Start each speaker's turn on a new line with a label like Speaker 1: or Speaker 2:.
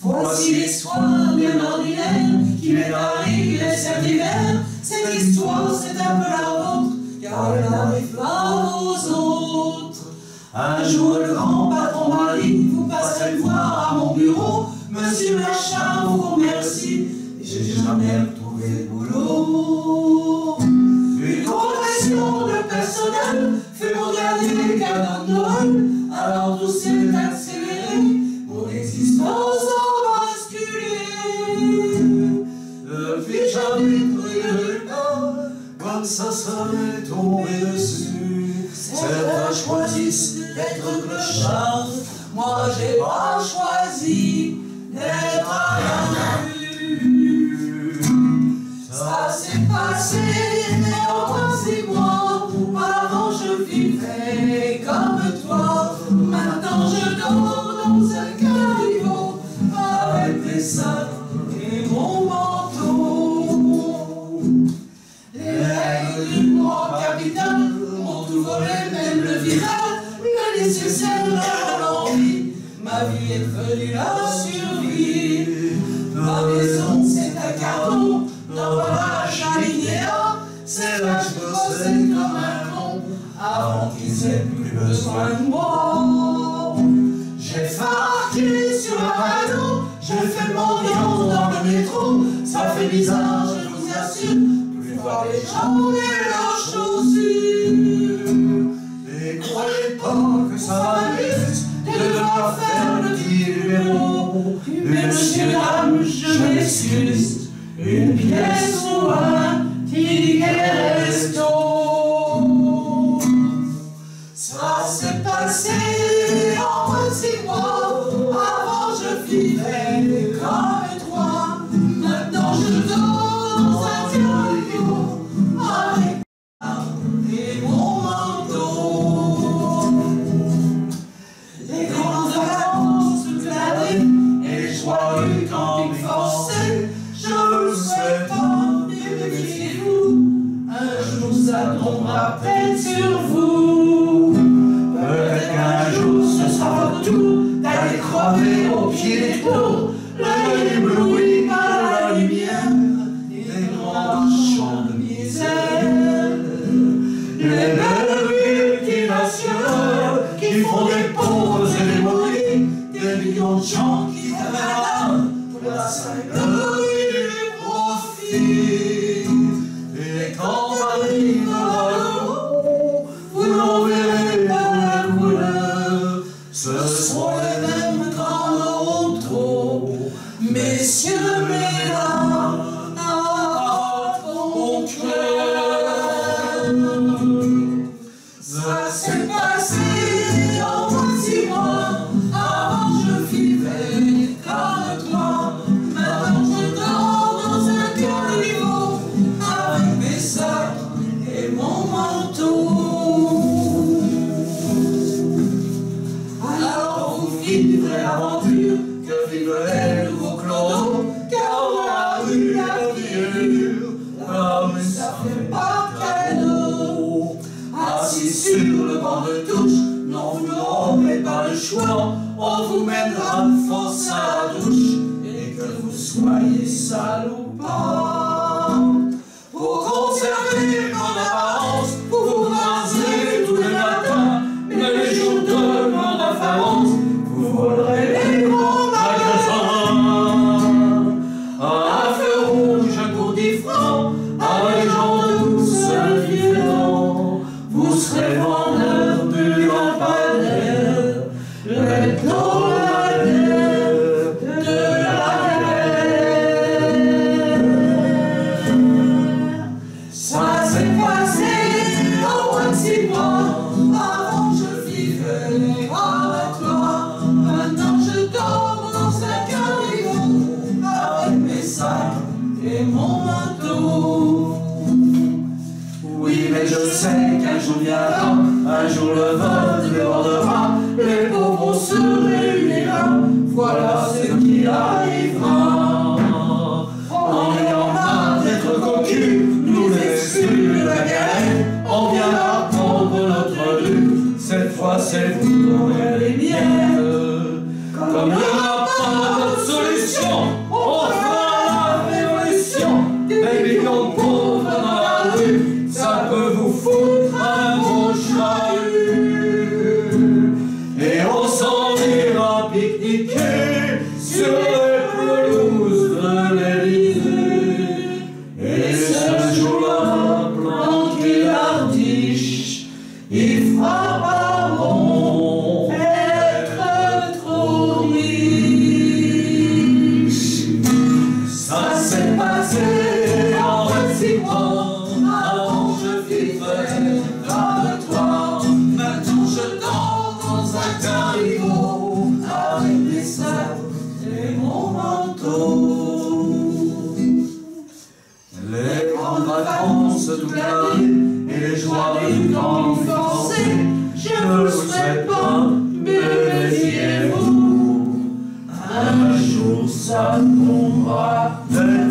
Speaker 1: Voici l'histoire bien ordinaire qui m'est arrivée cet hiver. Cette histoire, c'est un peu la vôtre, car elle n'arrive pas aux autres. Un jour, le grand patron m'a vous passerez le voir à mon bureau. Monsieur Machin vous remercie, j'ai jamais retrouvé de boulot. Une compression de
Speaker 2: ça, m'est tombé dessus. Certains choisissent d'être clochard,
Speaker 1: moi j'ai pas choisi d'être un le viral, le nécessaire à l'envie. Ma vie est devenue la survie. Ma maison, c'est un carton d'emballage alinéa. C'est là que je bossais comme un con avant qu'ils aient plus besoin de moi. J'ai farci sur la radio, j'ai fait mon dans le métro. Ça fait bizarre, je vous assure, plus voir les gens et leurs chaussures.
Speaker 2: Je
Speaker 1: m'excuse, une pièce ou un ticket resto. Ça s'est passé tombera peut-être sur vous. Peut-être qu'un jour ce sera votre tour d'aller crever au pied des tours. L'œil ébloui par la lumière des grands champs de misère. Les belles multinationales qui font des pauvres et des maudits, des millions de gens qui travaillent pour la seigneurie que vivent les nouveaux clodos. Car dans la rue la vie mais ça fait pas cadeau. Assis sur le banc de touche, non vous n'aurez pas le choix. On vous mènera force à la douche et que vous soyez sale ou pas. Pour conserver
Speaker 2: dix les
Speaker 1: vous serez vendeur du lampadaire, l'hebdomadaire de la guerre. Ça s'est passé en moins de six mois. Avant je vivais avec
Speaker 2: sais qu'un jour viendra, un jour le vote débordera,
Speaker 1: les pauvres se réuniront, voilà ce qui arrivera. En ayant marre d'être conquis, nous exclus de la guerre, on viendra prendre notre
Speaker 2: dû, cette fois c'est vous aurez les miennes.
Speaker 1: Comme il n'y aura pas d'autre solution,
Speaker 2: dédiqué sur la pelouse de l'Élysée.
Speaker 1: Et ce jour-là, planqué l'ardiche, il frappe à mon
Speaker 2: toute la vie et les joies du temps français. Je ne vous souhaite pas, mais vous
Speaker 1: Un jour ça tombera vers